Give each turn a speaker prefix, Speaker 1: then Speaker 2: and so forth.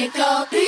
Speaker 1: it go.